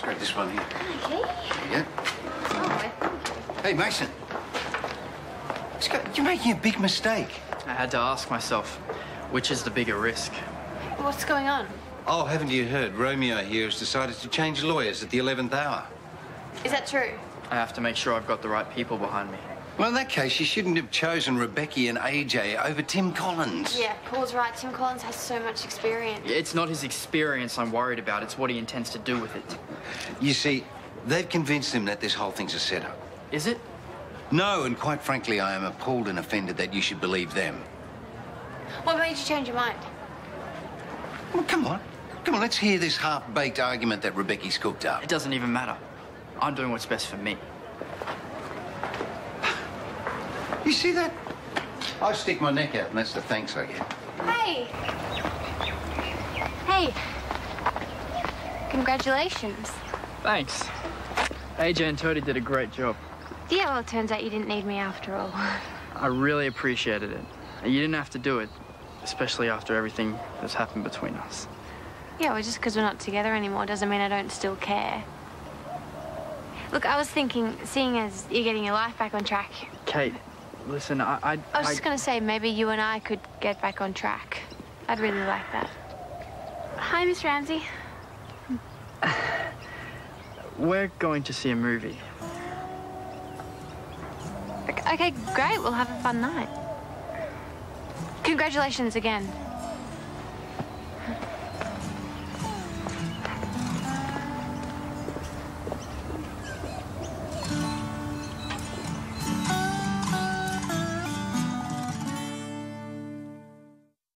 Let's grab this one here. Okay. Yeah. Oh, Hey, Mason. You're making a big mistake. I had to ask myself, which is the bigger risk? what's going on? Oh, haven't you heard? Romeo here has decided to change lawyers at the 11th hour. Is that true? I have to make sure I've got the right people behind me. Well, in that case, you shouldn't have chosen Rebecca and AJ over Tim Collins. Yeah, Paul's right. Tim Collins has so much experience. It's not his experience I'm worried about, it's what he intends to do with it. You see, they've convinced him that this whole thing's a setup. Is it? No, and quite frankly, I am appalled and offended that you should believe them. What made you change your mind? Well, come on. Come on, let's hear this half-baked argument that Rebecca's cooked up. It doesn't even matter. I'm doing what's best for me. You see that? I stick my neck out, and that's the thanks I get. Hey! Hey! Congratulations. Thanks. AJ and Toadie did a great job. Yeah, well, it turns out you didn't need me after all. I really appreciated it. You didn't have to do it, especially after everything that's happened between us. Yeah, well, just because we're not together anymore doesn't mean I don't still care. Look, I was thinking, seeing as you're getting your life back on track, Kate, listen, I... I, I was just going to say maybe you and I could get back on track. I'd really like that. Hi, Miss Ramsay. We're going to see a movie. Okay, great. We'll have a fun night. Congratulations again.